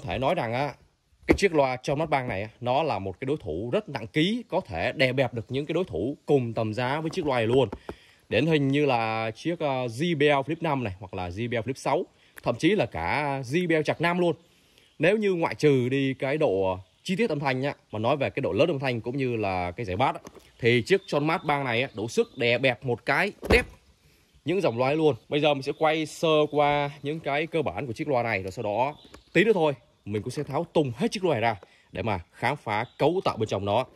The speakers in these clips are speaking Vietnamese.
có thể nói rằng á, cái chiếc loa trong mắt bang này nó là một cái đối thủ rất nặng ký, có thể đè bẹp được những cái đối thủ cùng tầm giá với chiếc loa này luôn. Điển hình như là chiếc ờ, JBL Flip 5 này, hoặc là JBL Flip 6 thậm chí là cả JBL chặt nam luôn. Nếu như ngoại trừ đi cái độ ờ, chi tiết âm thanh nhá mà nói về cái độ lớn âm thanh cũng như là cái giải bass thì chiếc John Mart bang này đủ sức đè bẹp một cái đép những dòng loa luôn. Bây giờ mình sẽ quay sơ qua những cái cơ bản của chiếc loa này, rồi sau đó tí nữa thôi mình cũng sẽ tháo tung hết chiếc loa này ra để mà khám phá cấu tạo bên trong nó.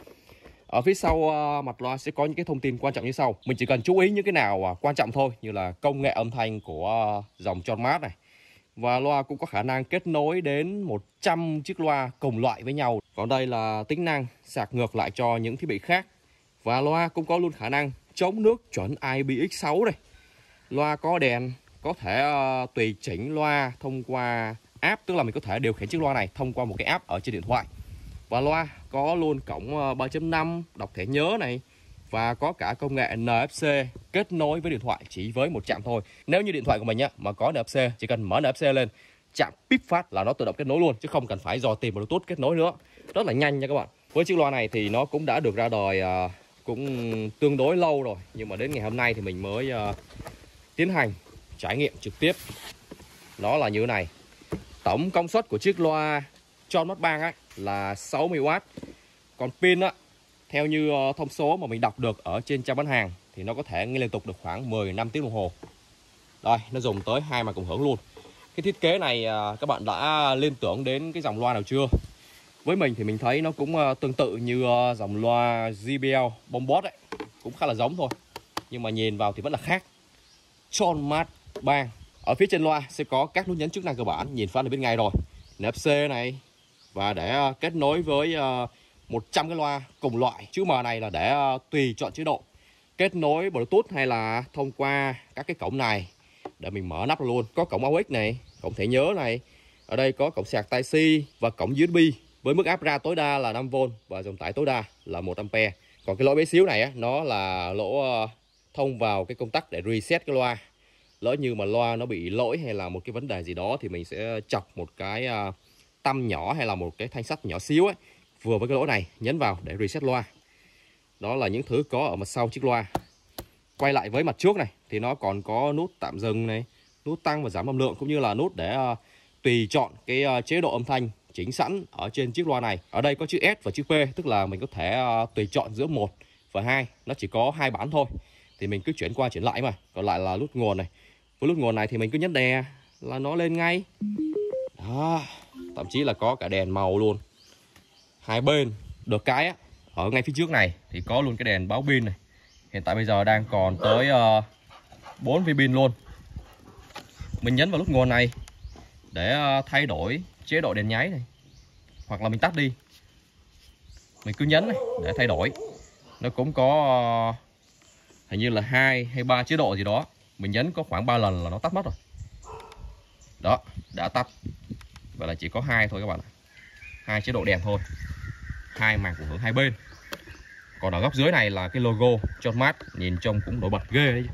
Ở phía sau uh, mặt loa sẽ có những cái thông tin quan trọng như sau. Mình chỉ cần chú ý những cái nào uh, quan trọng thôi như là công nghệ âm thanh của uh, dòng tròn mát này. Và loa cũng có khả năng kết nối đến 100 chiếc loa cùng loại với nhau. Còn đây là tính năng sạc ngược lại cho những thiết bị khác. Và loa cũng có luôn khả năng chống nước chuẩn IPX6 này loa có đèn có thể uh, tùy chỉnh loa thông qua app tức là mình có thể điều khiển chiếc loa này thông qua một cái app ở trên điện thoại. Và loa có luôn cổng ờ, 3.5 đọc thẻ nhớ này và có cả công nghệ NFC kết nối với điện thoại chỉ với một chạm thôi. Nếu như điện thoại của mình nhá mà có NFC chỉ cần mở NFC lên chạm pip phát là nó tự động kết nối luôn chứ không cần phải dò tìm bluetooth kết nối nữa. Rất là nhanh nha các bạn. Với chiếc loa này thì nó cũng đã được ra đời uh, cũng tương đối lâu rồi. Nhưng mà đến ngày hôm nay thì mình mới uh, tiến hành trải nghiệm trực tiếp. Nó là như thế này tổng công suất của chiếc loa John mắt bang ấy là 60W còn pin á, theo như ờ, thông số mà mình đọc được ở trên trang bán hàng thì nó có thể nghe liên tục được khoảng 10 năm tiếng đồng hồ. Đây nó dùng tới hai màn cùng hưởng luôn. Cái thiết kế này ờ, các bạn đã liên tưởng đến cái dòng loa nào chưa? Với mình thì mình thấy nó cũng ờ, tương tự như dòng loa JBL Bombot ấy, cũng khá là giống thôi. Nhưng mà nhìn vào thì vẫn là khác. John Mart bang ở phía trên loa sẽ có các nút nhấn chức năng cơ bản, nhìn phát là biết ngay rồi. Nẹp c này, và để ờ, kết nối với ờ, 100 cái loa cùng loại chữ M này là để ờ, tùy chọn chế độ. Kết nối Bluetooth hay là thông qua các cái cổng này để mình mở nắp luôn. Có cổng AUX này, cổng thẻ nhớ này. Ở đây có cổng sạc tai C và cổng USB với mức áp ra tối đa là 5V và dòng tải tối đa là 1A còn cái lỗ bé xíu này nó là lỗ thông vào cái công tắc để reset cái loa lỡ như mà loa nó bị lỗi hay là một cái vấn đề gì đó thì mình sẽ chọc một cái à, uh, tăm nhỏ hay là một cái thanh sắt nhỏ xíu ấy vừa với cái lỗ này nhấn vào để reset loa. Đó là những thứ có ở mặt sau chiếc loa. Quay lại với mặt trước này thì nó còn có nút tạm dừng này nút tăng và giảm âm lượng cũng như là nút để uh, tùy chọn cái uh, chế độ âm thanh chính sẵn ở trên chiếc loa này. Ở đây có chữ S và chữ P tức là mình có thể uh, tùy chọn giữa một và hai nó chỉ có hai bản thôi. Thì mình cứ chuyển qua chuyển lại mà còn lại là nút nguồn này với nút nguồn này thì mình cứ nhấn đè là nó lên ngay. Đó thậm chí là có cả đèn màu luôn. Hai bên được cái á ở ngay phía trước này thì có luôn cái đèn báo pin này. Hiện tại bây giờ đang còn tới ờ, uh, 4 viên pin luôn. Mình nhấn vào nút nguồn này để uh, thay đổi chế độ đèn nháy này hoặc là mình tắt đi. Mình cứ nhấn này để thay đổi. Nó cũng có uh, hình như là hai hay ba chế độ gì đó mình nhấn có khoảng 3 lần là nó tắt mất rồi. Đó, đã tắt. Và là chỉ có hai thôi các bạn hai chế độ đèn thôi. Hai màn cộng hưởng hai bên. Còn ở góc dưới này là cái logo cho mát, nhìn trông cũng nổi bật ghê đấy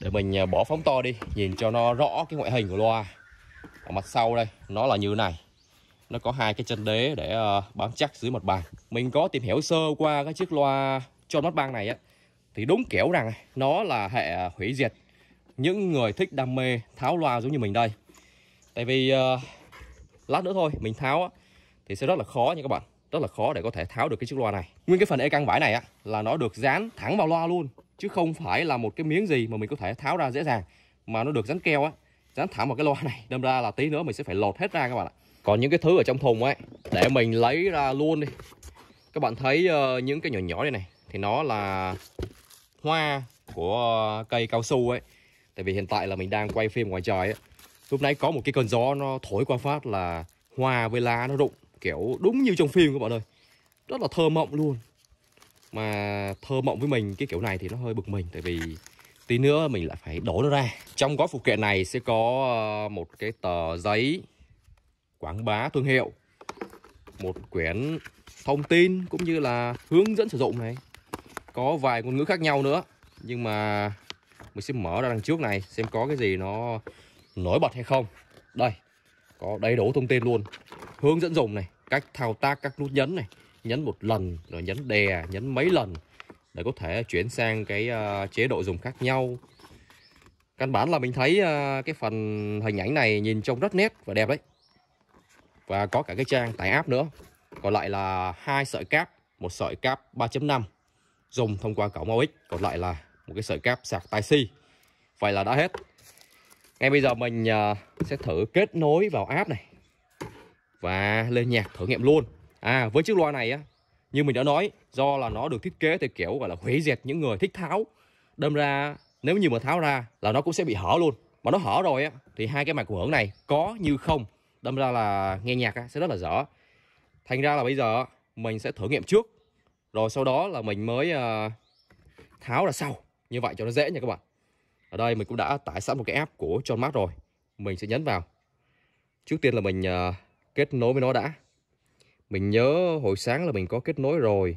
để mình à, bỏ phóng to đi, nhìn cho nó rõ cái ngoại hình của loa. Ở mặt sau đây, nó là như này. Nó có hai cái chân đế để à, bám chắc dưới mặt bàn. Mình có tìm hiểu sơ qua cái chiếc loa cho mắt bang này á thì đúng kiểu rằng nó là hệ hủy diệt. Những người thích đam mê tháo loa giống như mình đây. Tại vì uh, lát nữa thôi mình tháo thì sẽ rất là khó nha các bạn. Rất là khó để có thể tháo được cái chiếc loa này. Nguyên cái phần e căng vải này á là nó được dán thẳng vào loa luôn chứ không phải là một cái miếng gì mà mình có thể tháo ra dễ dàng. Mà nó được dán keo á dán thẳng vào cái loa này đâm ra là tí nữa mình sẽ phải lột hết ra các bạn ạ. Còn những cái thứ ở trong thùng ấy để mình lấy ra luôn đi. Các bạn thấy uh, những cái nhỏ nhỏ đây này thì nó là hoa của ờ, cây cao su ấy. Tại vì hiện tại là mình đang quay phim ngoài trời ấy. Lúc nãy có một cái cơn gió nó thổi qua phát là hoa với lá nó rụng kiểu đúng như trong phim các bạn ơi. Rất là thơ mộng luôn. Mà thơ mộng với mình cái kiểu này thì nó hơi bực mình, tại vì tí nữa mình lại phải đổ nó ra. Trong gói phụ kiện này sẽ có ờ, một cái tờ giấy quảng bá thương hiệu, một quyển thông tin cũng như là hướng dẫn sử dụng này có vài ngôn ngữ khác nhau nữa. Nhưng mà mình sẽ mở ra đằng trước này xem có cái gì nó nổi bật hay không. Đây có đầy đủ thông tin luôn. Hướng dẫn dùng này cách thao tác các nút nhấn này. Nhấn một lần rồi nhấn đè nhấn mấy lần để có thể chuyển sang cái uh, chế độ dùng khác nhau. Căn bản là mình thấy uh, cái phần hình ảnh này nhìn trông rất nét và đẹp đấy. Và có cả cái trang tải app nữa. Còn lại là hai sợi cáp một sợi cáp 3.5 dùng thông qua cổng AUX còn lại là một cái sợi cáp sạc tai si. Vậy là đã hết. Ngay bây giờ mình uh, sẽ thử kết nối vào app này và lên nhạc thử nghiệm luôn. À với chiếc loa này á như mình đã nói do là nó được thiết kế theo kiểu gọi là hủy diệt những người thích tháo. Đâm ra nếu như mà tháo ra là nó cũng sẽ bị hở luôn. Mà nó hở rồi á thì hai cái mặt của hưởng này có như không. Đâm ra là nghe nhạc á, sẽ rất là dở. Thành ra là bây giờ mình sẽ thử nghiệm trước rồi sau đó là mình mới uh, tháo ra sau. Như vậy cho nó dễ nha các bạn. Ở đây mình cũng đã tải sẵn một cái app của John Mart rồi. Mình sẽ nhấn vào. Trước tiên là mình uh, kết nối với nó đã. Mình nhớ hồi sáng là mình có kết nối rồi.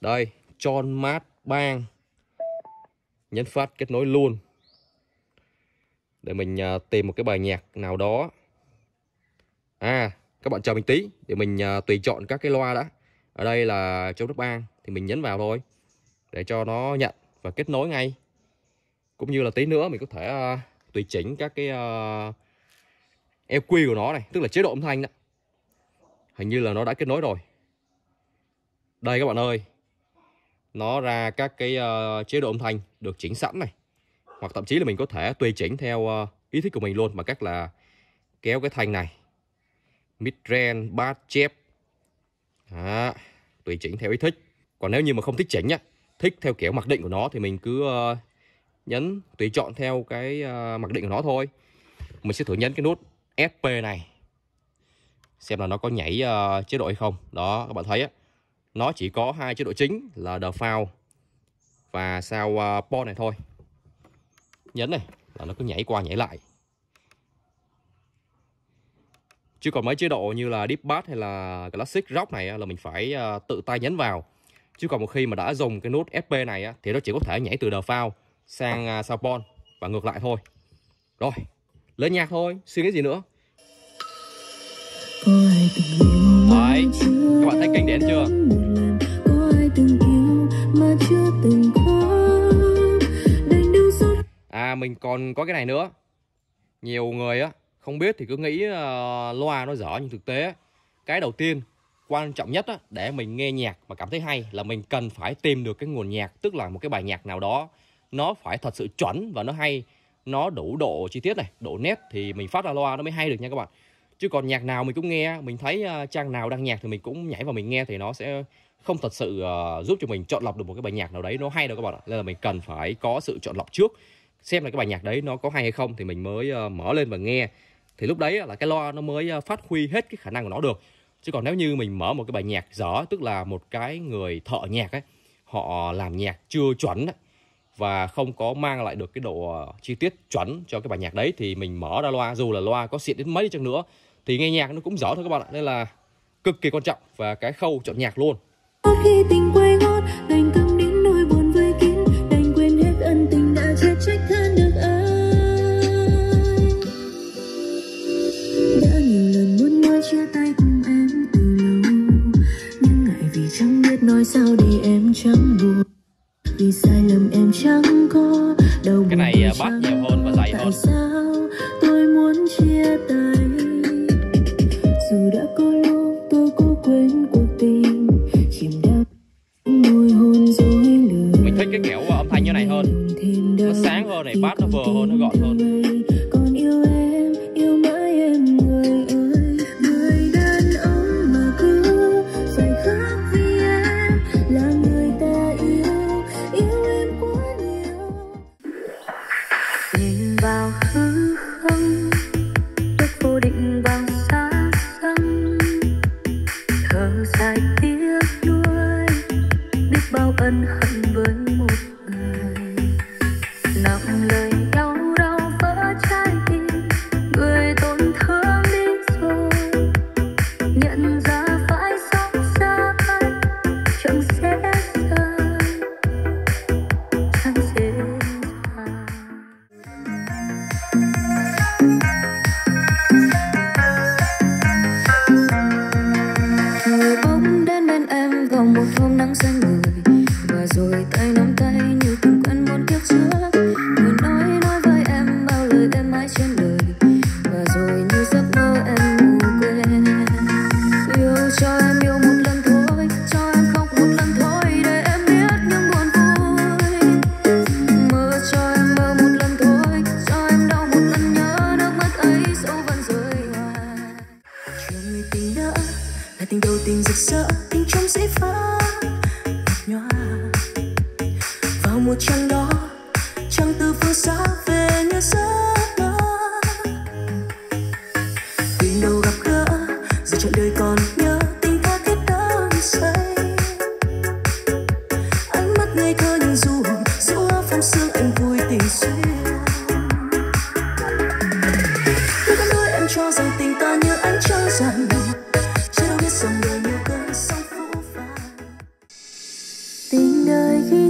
Đây John Mart Bang. Nhấn phát kết nối luôn. Để mình uh, tìm một cái bài nhạc nào đó. À các bạn chờ mình tí. Để mình uh, tùy chọn các cái loa đã ở đây là chống nước bang thì mình nhấn vào thôi để cho nó nhận và kết nối ngay. Cũng như là tí nữa mình có thể uh, tùy chỉnh các cái ờ, uh, EQ của nó này tức là chế độ âm thanh đó. Hình như là nó đã kết nối rồi. Đây các bạn ơi nó ra các cái uh, chế độ âm thanh được chỉnh sẵn này. Hoặc thậm chí là mình có thể tùy chỉnh theo uh, ý thích của mình luôn bằng cách là kéo cái thanh này. Midrange bass chép đó, tùy chỉnh theo ý thích. Còn nếu như mà không thích chỉnh nhá thích theo kiểu mặc định của nó thì mình cứ uh, nhấn tùy chọn theo cái uh, mặc định của nó thôi. Mình sẽ thử nhấn cái nút SP này. Xem là nó có nhảy uh, chế độ hay không. Đó các bạn thấy á nó chỉ có hai chế độ chính là default và sao uh, pon này thôi. Nhấn này là nó cứ nhảy qua nhảy lại. Chứ còn mấy chế độ như là deep bass hay là classic rock này là mình phải uh, tự tay nhấn vào. Chứ còn một khi mà đã dùng cái nút SP này thì nó chỉ có thể nhảy từ default sang uh, pon và ngược lại thôi. Rồi lên nhạc thôi suy nghĩ gì nữa? Đấy, các bạn thấy kinh điển chưa? À mình còn có cái này nữa. Nhiều người á không biết thì cứ nghĩ uh, loa nó dở nhưng thực tế cái đầu tiên quan trọng nhất á, để mình nghe nhạc mà cảm thấy hay là mình cần phải tìm được cái nguồn nhạc tức là một cái bài nhạc nào đó nó phải thật sự chuẩn và nó hay nó đủ độ chi tiết này độ nét thì mình phát ra loa nó mới hay được nha các bạn. Chứ còn nhạc nào mình cũng nghe mình thấy uh, trang nào đăng nhạc thì mình cũng nhảy vào mình nghe thì nó sẽ không thật sự uh, giúp cho mình chọn lọc được một cái bài nhạc nào đấy nó hay đâu các bạn ạ. Nên là mình cần phải có sự chọn lọc trước xem là cái bài nhạc đấy nó có hay hay không thì mình mới uh, mở lên và nghe thì lúc đấy là cái loa nó mới phát huy hết cái khả năng của nó được. Chứ còn nếu như mình mở một cái bài nhạc dở tức là một cái người thợ nhạc ấy họ làm nhạc chưa chuẩn ấy, và không có mang lại được cái độ ờ, chi tiết chuẩn cho cái bài nhạc đấy thì mình mở ra loa dù là loa có xịn đến mấy đi chăng nữa thì nghe nhạc nó cũng dở thôi các bạn ạ. Nên là cực kỳ quan trọng và cái khâu chọn nhạc luôn. Khi tình quay ngót nói sao để em chẳng buồn? Vì sai lầm em chẳng có. Đâu cái này à, bắt nhiều hơn và dày hơn. sao tôi muốn chia tay? Dù đã có lúc tôi cố quên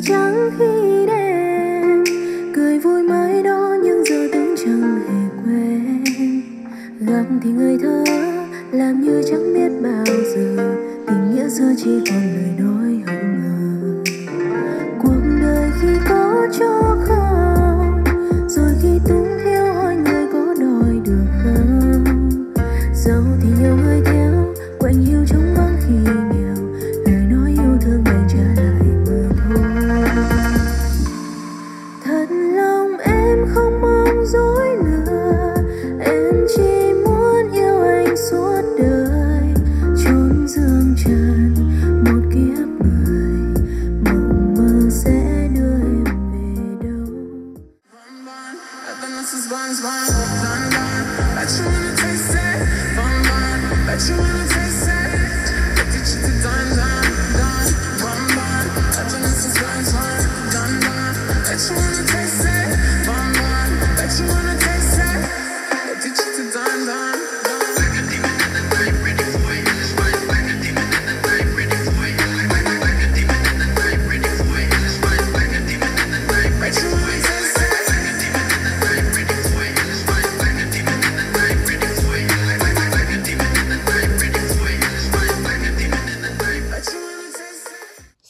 trắng khi đêm Cười vui mới đó, nhưng giờ tưởng chẳng hề quên Gặp thì người thơ, làm như chẳng biết bao giờ. Tình nghĩa xưa chỉ còn lời nói.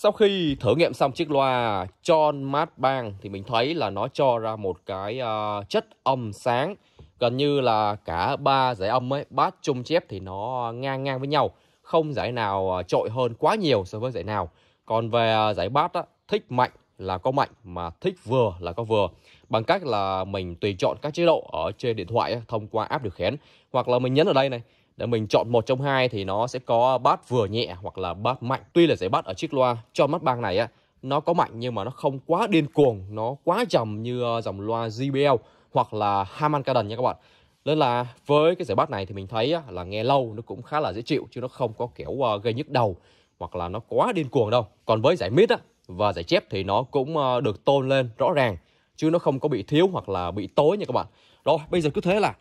Sau khi thử nghiệm xong chiếc loa John Mát Bang thì mình thấy là nó cho ra một cái uh, chất âm sáng. Gần như là cả ba giải âm ấy, bass trung chép thì nó ngang ngang với nhau, không giải nào ờ, trội hơn quá nhiều so với giải nào. Còn về ờ, giải bass á, thích mạnh là có mạnh mà thích vừa là có vừa. Bằng cách là mình tùy chọn các chế độ ở trên điện thoại ấy, thông qua app điều khiển. Hoặc là mình nhấn ở đây này để mình chọn một trong hai thì nó sẽ có bass vừa nhẹ hoặc là bass mạnh. Tuy là giải bass ở chiếc loa cho mắt bang này á nó có mạnh nhưng mà nó không quá điên cuồng, nó quá trầm như ờ, dòng loa JBL hoặc là Harman Kardon nha các bạn. Nên là với cái giải bass này thì mình thấy á, là nghe lâu nó cũng khá là dễ chịu chứ nó không có kiểu ờ, gây nhức đầu hoặc là nó quá điên cuồng đâu. Còn với giải mid á và giải chép thì nó cũng ờ, được tôn lên rõ ràng chứ nó không có bị thiếu hoặc là bị tối nha các bạn. Rồi, bây giờ cứ thế là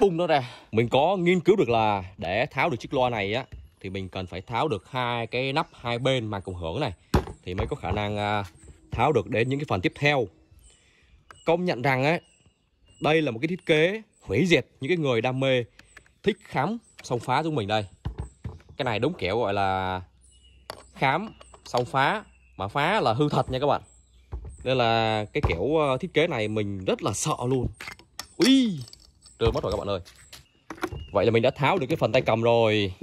bung nó ra. Mình có nghiên cứu được là để tháo được chiếc loa này á thì mình cần phải tháo được hai cái nắp hai bên mà cộng hưởng này thì mới có khả năng à, tháo được đến những cái phần tiếp theo. Công nhận rằng ấy đây là một cái thiết kế hủy diệt những cái người đam mê thích khám xong phá giống mình đây. Cái này đúng kiểu gọi là khám xong phá mà phá là hư thật nha các bạn. Nên là cái kiểu ờ, thiết kế này mình rất là sợ luôn. Ui, rơi mất rồi các bạn ơi. Vậy là mình đã tháo được cái phần tay cầm rồi.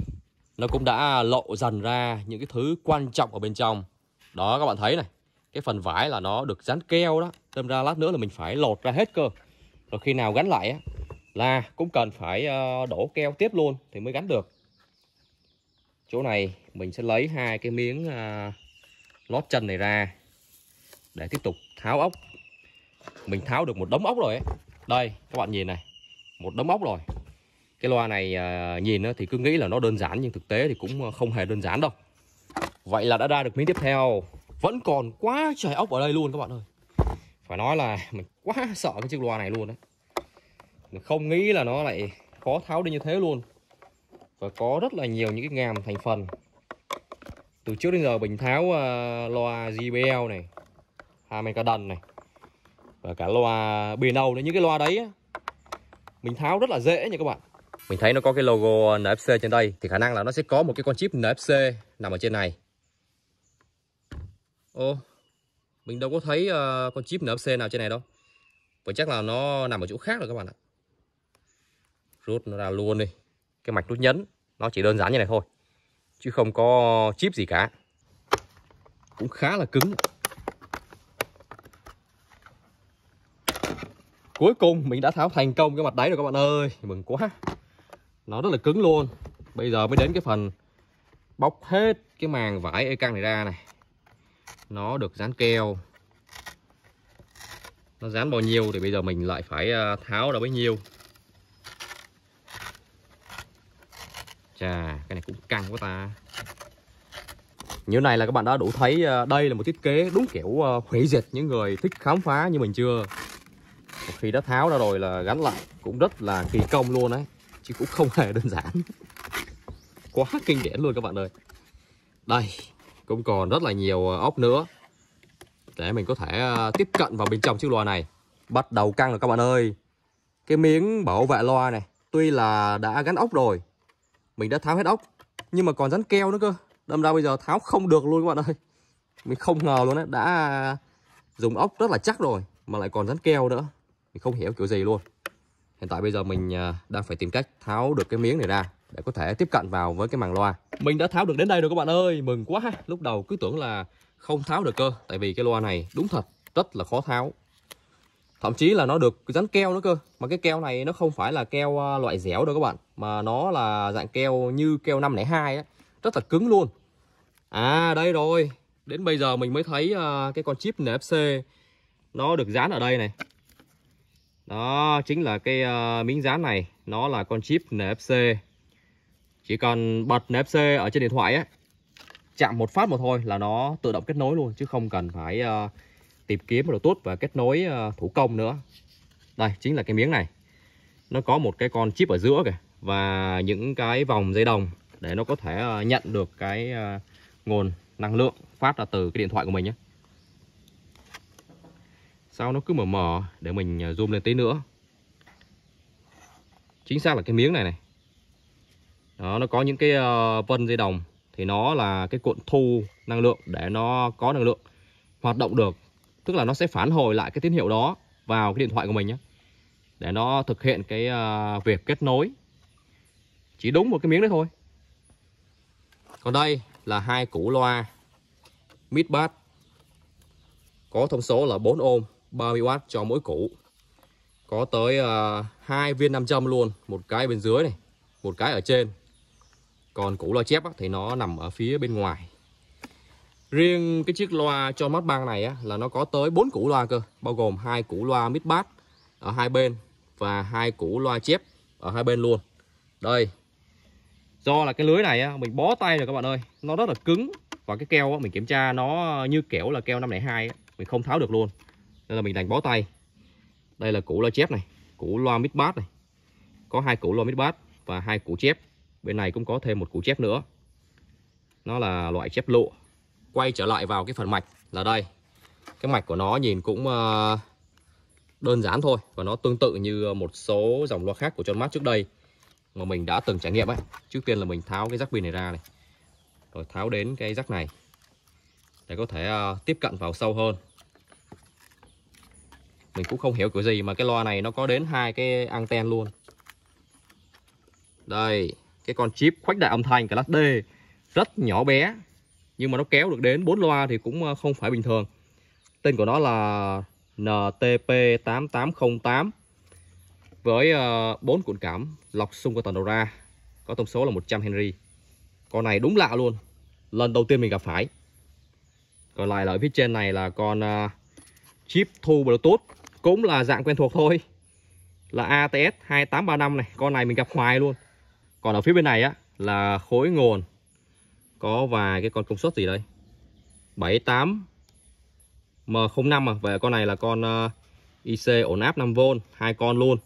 Nó cũng đã lộ dần ra những cái thứ quan trọng ở bên trong. Đó các bạn thấy này. Cái phần vải là nó được dán keo đó. Đâm ra lát nữa là mình phải lột ra hết cơ. Rồi khi nào gắn lại á là cũng cần phải ờ, đổ keo tiếp luôn thì mới gắn được. Chỗ này mình sẽ lấy hai cái miếng ờ, lót chân này ra để tiếp tục tháo ốc. Mình tháo được một đống ốc rồi ấy. Đây, các bạn nhìn này. Một đống ốc rồi. Cái loa này à, nhìn thì cứ nghĩ là nó đơn giản nhưng thực tế thì cũng à, không hề đơn giản đâu. Vậy là đã ra được miếng tiếp theo. Vẫn còn quá trời ốc ở đây luôn các bạn ơi. Phải nói là mình quá sợ cái chiếc loa này luôn đấy. Mình không nghĩ là nó lại khó tháo đi như thế luôn. Và có rất là nhiều những cái ngàm thành phần. Từ trước đến giờ mình tháo uh, loa JBL này, Harman Kardon này và cả loa Piano nữa những cái loa đấy mình tháo rất là dễ nha các bạn mình thấy nó có cái logo NFC trên đây thì khả năng là nó sẽ có một cái con chip NFC nằm ở trên này Ô, mình đâu có thấy uh, con chip NFC nào trên này đâu. Vậy chắc là nó nằm ở chỗ khác rồi các bạn ạ. Rút nó ra luôn đi. Cái mạch nút nhấn nó chỉ đơn giản như này thôi. Chứ không có chip gì cả. Cũng khá là cứng. Cuối cùng mình đã tháo thành công cái mặt đáy rồi các bạn ơi. Mừng quá. Nó rất là cứng luôn. Bây giờ mới đến cái phần bóc hết cái màng vải e căng này ra này nó được dán keo nó dán bao nhiêu thì bây giờ mình lại phải à, tháo ra bấy nhiêu chà, cái này cũng căng quá ta như này là các bạn đã đủ thấy à, đây là một thiết kế đúng kiểu à, hủy diệt những người thích khám phá như mình chưa một khi đã tháo ra rồi là gắn lại cũng rất là kỳ công luôn đấy. Chứ cũng không hề đơn giản. Quá kinh điển luôn các bạn ơi. Đây, cũng còn rất là nhiều ờ, ốc nữa. Để mình có thể ờ, tiếp cận vào bên trong chiếc loa này. Bắt đầu căng rồi các bạn ơi. Cái miếng bảo vệ loa này, tuy là đã gắn ốc rồi, mình đã tháo hết ốc, nhưng mà còn dán keo nữa cơ. Đâm ra bây giờ tháo không được luôn các bạn ơi. Mình không ngờ luôn đấy đã ờ, dùng ốc rất là chắc rồi, mà lại còn dán keo nữa mình không hiểu kiểu gì luôn. Hiện tại bây giờ mình à, đang phải tìm cách tháo được cái miếng này ra để có thể tiếp cận vào với cái màng loa. Mình đã tháo được đến đây rồi các bạn ơi, mừng quá lúc đầu cứ tưởng là không tháo được cơ, tại vì cái loa này đúng thật, rất là khó tháo. Thậm chí là nó được dán keo nữa cơ, mà cái keo này nó không phải là keo à, loại dẻo đâu các bạn, mà nó là dạng keo như keo 502 á, rất là cứng luôn. À đây rồi. Đến bây giờ mình mới thấy à, cái con chip NFC nó được dán ở đây này đó chính là cái uh, miếng dán này. Nó là con chip NFC chỉ cần bật NFC ở trên điện thoại á chạm một phát một thôi là nó tự động kết nối luôn chứ không cần phải uh, tìm kiếm Bluetooth và kết nối uh, thủ công nữa. Đây chính là cái miếng này. Nó có một cái con chip ở giữa kìa và những cái vòng dây đồng để nó có thể uh, nhận được cái uh, nguồn năng lượng phát ra từ cái điện thoại của mình nhé sao nó cứ mờ mờ, để mình à, zoom lên tí nữa. Chính xác là cái miếng này này. Đó, nó có những cái ờ, vân dây đồng. Thì nó là cái cuộn thu năng lượng để nó có năng lượng hoạt động được. Tức là nó sẽ phản hồi lại cái tín hiệu đó vào cái điện thoại của mình nhé để nó thực hiện cái ờ, việc kết nối. Chỉ đúng một cái miếng đấy thôi. Còn đây là hai củ loa mid bass. Có thông số là 4 ohm. 30W cho mỗi củ. Có tới uh, hai viên nam châm luôn một cái bên dưới này một cái ở trên. Còn củ loa chép á, thì nó nằm ở phía bên ngoài. Riêng cái chiếc loa cho mắt băng này á, là nó có tới 4 củ loa cơ bao gồm hai củ loa mid bass ở hai bên và hai củ loa chép ở hai bên luôn. Đây do là cái lưới này á, mình bó tay rồi các bạn ơi nó rất là cứng và cái keo á, mình kiểm tra nó như kiểu là keo 502 á, mình không tháo được luôn nên là mình đành bó tay. Đây là củ loa chép này, củ loa mid bass này. Có hai củ loa mid bass và hai củ chép. Bên này cũng có thêm một củ chép nữa. Nó là loại chép lụa. Quay trở lại vào cái phần mạch là đây. Cái mạch của nó nhìn cũng ờ, đơn giản thôi và nó tương tự như một số dòng loa khác của John Mart trước đây mà mình đã từng trải nghiệm ấy. Trước tiên là mình tháo cái rắc pin này ra này. Rồi tháo đến cái rắc này để có thể ờ, tiếp cận vào sâu hơn mình cũng không hiểu kiểu gì mà cái loa này nó có đến hai cái anten luôn. Đây, cái con chip khuếch đại âm thanh class D, rất nhỏ bé, nhưng mà nó kéo được đến 4 loa thì cũng ờ, không phải bình thường. Tên của nó là NTP8808 với ờ, 4 cuộn cảm lọc xung quanh ra, có thông số là 100 Henry. Con này đúng lạ luôn, lần đầu tiên mình gặp phải. Còn lại là ở phía trên này là con ờ, chip thu Bluetooth cũng là dạng quen thuộc thôi. Là ATS 2835 này, con này mình gặp hoài luôn. Còn ở phía bên này á, là khối nguồn. Có vài cái con công suất gì đây? 78 M05 à. Về con này là con ờ, IC ổn áp 5V hai con luôn.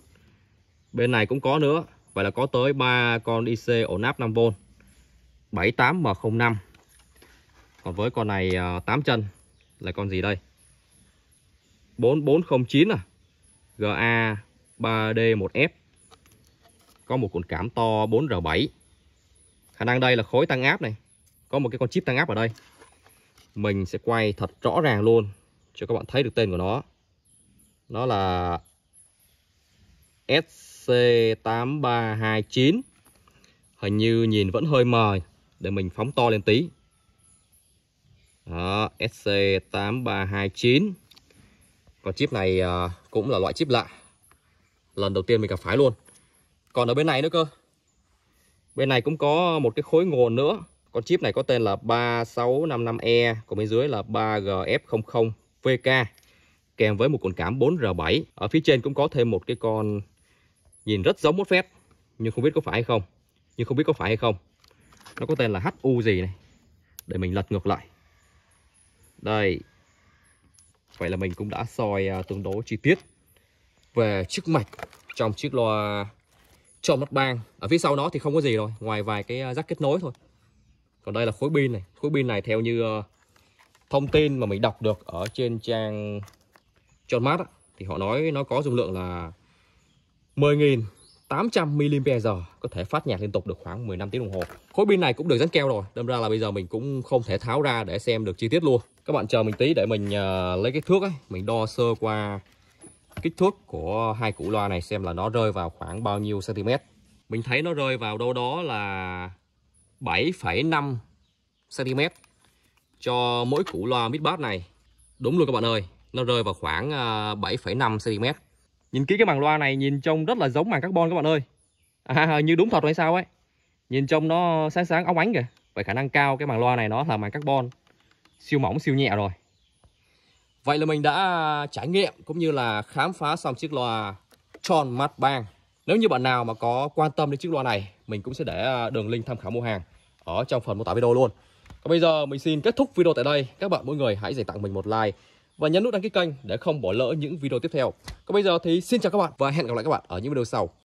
Bên này cũng có nữa. Vậy là có tới ba con IC ổn áp 5V 78 M05 còn với con này ờ, 8 chân là con gì đây? 4409 à? GA 3D1F có một cuộn cảm to 4R7 khả năng đây là khối tăng áp này. Có một cái con chip tăng áp ở đây. Mình sẽ quay thật rõ ràng luôn, cho các bạn thấy được tên của nó. Nó là SC8329 hình như nhìn vẫn hơi mờ để mình phóng to lên tí. Đó SC8329 còn chip này à, cũng là loại chip lạ. Lần đầu tiên mình gặp phải luôn. Còn ở bên này nữa cơ. Bên này cũng có một cái khối nguồn nữa. Con chip này có tên là 3655E còn bên dưới là 3GF00VK kèm với một cuộn cảm 4R7 ở phía trên cũng có thêm một cái con nhìn rất giống mốt phép, nhưng không biết có phải hay không. Nhưng không biết có phải hay không. Nó có tên là HU gì này. Để mình lật ngược lại. Đây vậy là mình cũng đã soi à, tương đối chi tiết về chiếc mạch trong chiếc loa trong mắt bang ở phía sau nó thì không có gì rồi ngoài vài cái à, rắc kết nối thôi còn đây là khối pin này khối pin này theo như à, thông tin mà mình đọc được ở trên trang tròn mát thì họ nói nó có dung lượng là 10.800 mAh có thể phát nhạc liên tục được khoảng 15 tiếng đồng hồ. Khối pin này cũng được dán keo rồi, đâm ra là bây giờ mình cũng không thể tháo ra để xem được chi tiết luôn. Các bạn chờ mình tí để mình uh, lấy cái thước ấy, mình đo sơ qua kích thước của hai củ loa này xem là nó rơi vào khoảng bao nhiêu cm. Mình thấy nó rơi vào đâu đó là 7,5 cm cho mỗi củ loa mid bass này. Đúng luôn các bạn ơi, nó rơi vào khoảng ờ, 7,5 cm. Nhìn kỹ cái màng loa này nhìn trông rất là giống màng carbon các bạn ơi. À, như đúng thật hay sao ấy. Nhìn trông nó sáng sáng óng ánh kìa. Vậy khả năng cao cái màng loa này nó là màng carbon siêu mỏng siêu nhẹ rồi. Vậy là mình đã trải nghiệm cũng như là khám phá xong chiếc loa tròn mắt bang. Nếu như bạn nào mà có quan tâm đến chiếc loa này, mình cũng sẽ để à, đường link tham khảo mua hàng ở trong phần mô tả video luôn. Còn bây giờ mình xin kết thúc video tại đây. Các bạn mỗi người hãy dành tặng mình một like và nhấn nút đăng ký kênh để không bỏ lỡ những video tiếp theo. Còn bây giờ thì xin chào các bạn và hẹn gặp lại các bạn ở những video sau.